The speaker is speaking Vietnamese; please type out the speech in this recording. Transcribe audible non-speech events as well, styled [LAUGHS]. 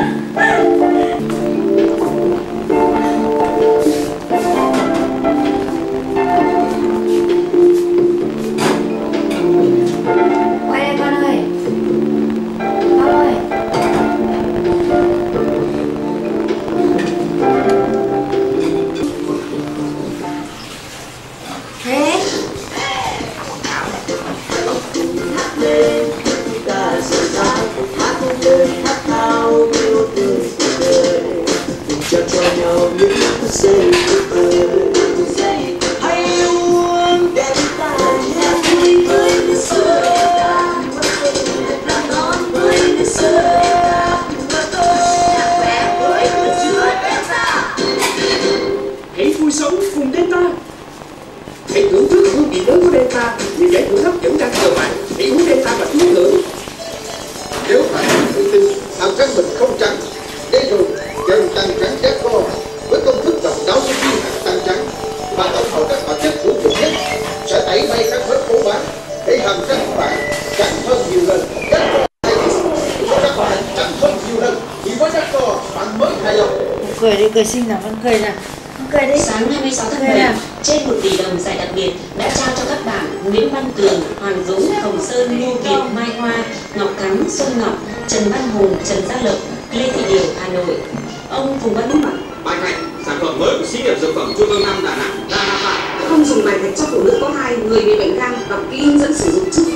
Yeah. [LAUGHS] nếu phải tự tin làm răng mình không trắng để rồi, dần tăng trắng giác co và tổng hợp các hoạt chất hữu dụng nhất sẽ đẩy bay các vết khô bán để hàm răng của bạn trắng hơn nhiều lần. Giác co có các bạn trắng hơn nhiều lần. Chỉ với giác co bạn mới hài lòng. Cười đi cười xinh nào con cười nào. Con cười đi. Sáng 26 tháng Cười 7, nào. trên 1 tỷ đồng giải đặc biệt đã trao cho các bạn Nguyễn Văn Cường, Hoàng Dũng, Hồng Sơn, Nhu Việt, Mai Hoa, Ngọc Thắng, Xuân Ngọc, Trần Văn Hùng, Trần Gia Lộc, Lê Thị Điều, Hà Nội. Ông Phùng Văn sản phẩm mới của xí nghiệp dược phẩm Trung ương 5 Đà Nẵng, vâng, Đà Nẵng không dùng bài thạch cho phụ nữ có thai người bị bệnh gan đọc kỹ hướng dẫn sử dụng trước